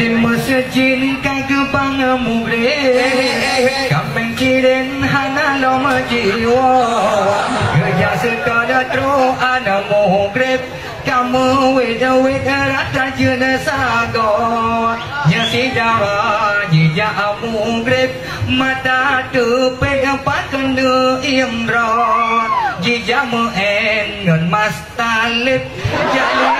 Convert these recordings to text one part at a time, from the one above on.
di masjid cinta kepang mubre Kampeng kirin hana no majiwa Kerja sekala tru ana mohogrib Kamu wita wita rata jenis sago Ya si dara jija mohogrib Mata tepe empat kena imra Jija mohen non mas talib Jalur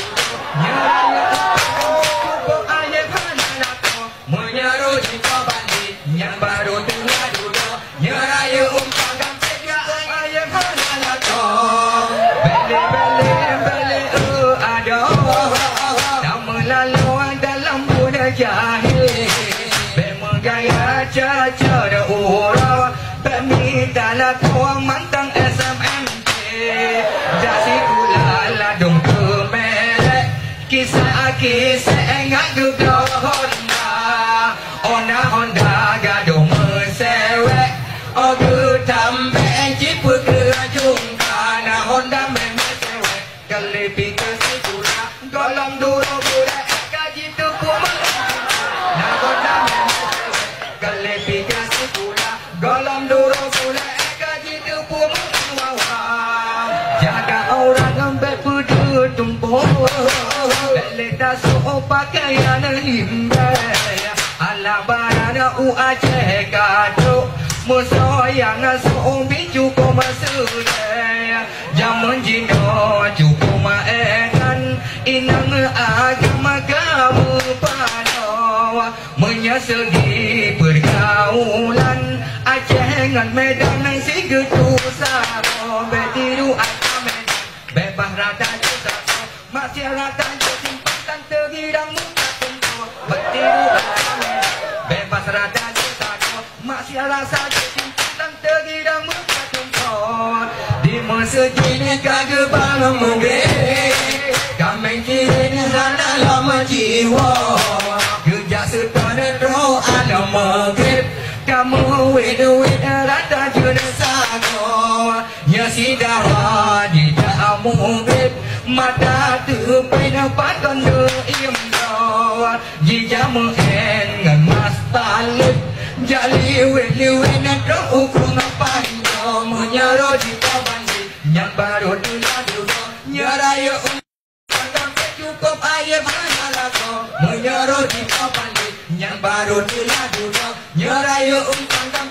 kilala ko ang mantang SMMJ Jasi kulala dong kumele Kisa akise engat dudohon na Ona honda gado mesewe Ogu tambe enci pukera jungka Na honda memesewe Kalipi kesikura Golong duro bure Gaji tuku mengenai Na honda memesewe Kalipi kesikura tak suruh pakaian himbel Ala barana u aceh gaduh Musuh yang suruh biju ko masudah Jamun jino cukup maengan Inang agama kamu pano Menyesegi pergaulan Aceh dengan Medan si getu Simpan dan tergidang muka tentu Betiru aja Medan Bebas rata juta Masih rasa simpan dan tergidang muka tentu Di masjid ini kagak bangun mungkin Kameng kiri sana lama jiwa Kerja sekadar roh ada maghrib Kamu wedo rata juna sago Ya sidara di mà ta tự bay nào bắt con đường im rồi vì giá mơ em ngày mà ta lên. Giá liu em liu em nên trong u không nó bay rồi mơ nhớ rồi thì có bạn gì nhắm ba rồi đưa ra điều đó nhớ ra yêu có ai em hãy là có mơ nhớ rồi thì có bạn gì nhắm ba rồi đưa ra điều đó nhớ ra yêu ông đang đang